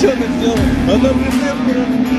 Че она сделала? Она мне